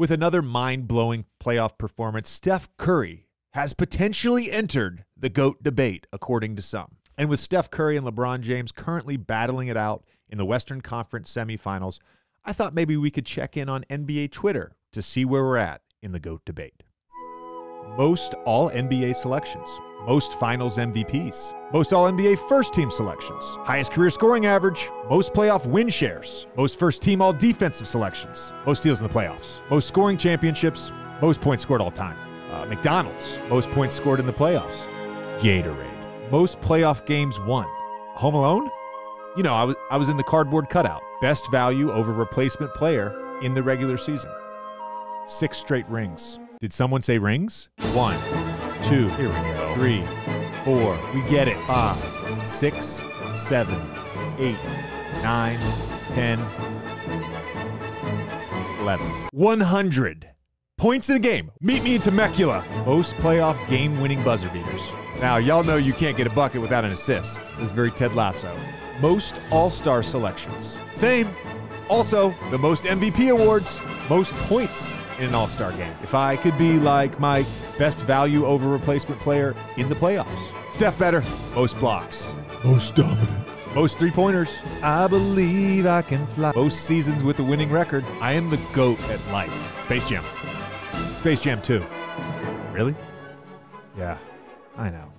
With another mind blowing playoff performance, Steph Curry has potentially entered the GOAT debate, according to some. And with Steph Curry and LeBron James currently battling it out in the Western Conference semifinals, I thought maybe we could check in on NBA Twitter to see where we're at in the GOAT debate. Most all NBA selections, most finals MVPs, most all NBA first team selections, highest career scoring average, most playoff win shares, most first team all defensive selections, most steals in the playoffs, most scoring championships, most points scored all time. Uh, McDonald's, most points scored in the playoffs. Gatorade, most playoff games won. Home Alone? You know, I was, I was in the cardboard cutout. Best value over replacement player in the regular season. Six straight rings. Did someone say rings? One, two, here we go. Three, four. We get it. Five, six, seven, eight, nine, ten, eleven. One hundred points in a game. Meet me in Temecula. Most playoff game-winning buzzer beaters. Now, y'all know you can't get a bucket without an assist. This is very Ted Lasso. Most All-Star selections. Same. Also, the most MVP awards, most points in an All Star game. If I could be like my best value over replacement player in the playoffs, Steph better, most blocks, most dominant, most three pointers. I believe I can fly. Most seasons with a winning record. I am the GOAT at life. Space Jam. Space Jam 2. Really? Yeah, I know.